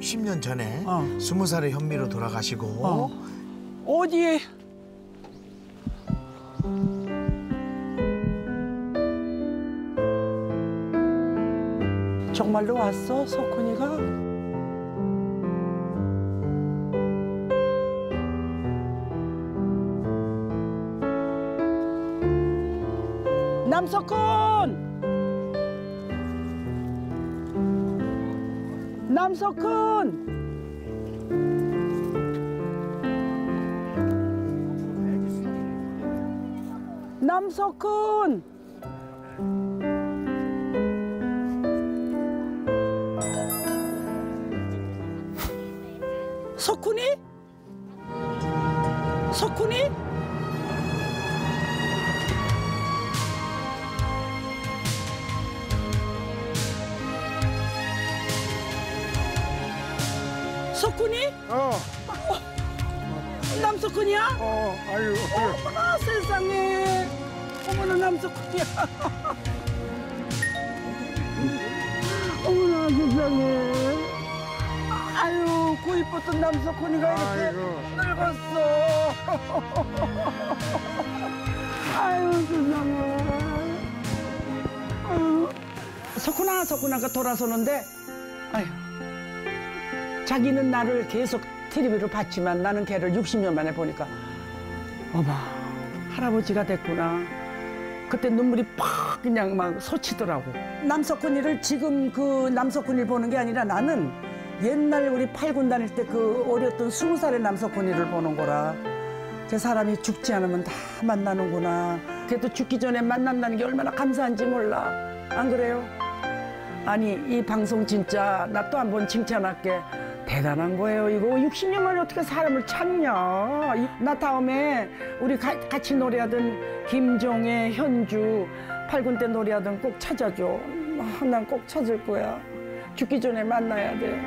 60년 전에 어. 20살의 현미로 돌아가시고 어. 어디에 정말로 왔어 석훈이가? 남석훈! 남석훈! 남석훈! 석훈이? 석훈이? 석훈이? 어, 남석훈이야? 어, 아유, 어머나 세상에. 어머나 남석훈이야. 어머나 세상에. 아유 그 이뻤던 남석훈이가 이렇게 아이고. 늙었어. 아유 세상에. 아유. 석훈아 석훈아가 돌아서는데? 아유 자기는 나를 계속 TV로 봤지만 나는 걔를 60년 만에 보니까 어머 할아버지가 됐구나. 그때 눈물이 팍 그냥 막 솟치더라고. 남석훈이를 지금 그 남석훈이를 보는 게 아니라 나는 옛날 우리 팔군 다닐 때 그 어렸던 스무 살의 남석훈이를 보는 거라. 그 사람이 죽지 않으면 다 만나는구나. 그래도 죽기 전에 만난다는 게 얼마나 감사한지 몰라. 안 그래요? 아니 이 방송 진짜 나 또 한 번 칭찬할게. 대단한 거예요 이거. 60년 만에 어떻게 사람을 찾냐? 이- 나 다음에 우리 가- 같이 노래하던 김종애 현주 팔군 때 노래하던 꼭 찾아줘. 아, 난꼭 찾을 거야. 죽기 전에 만나야 돼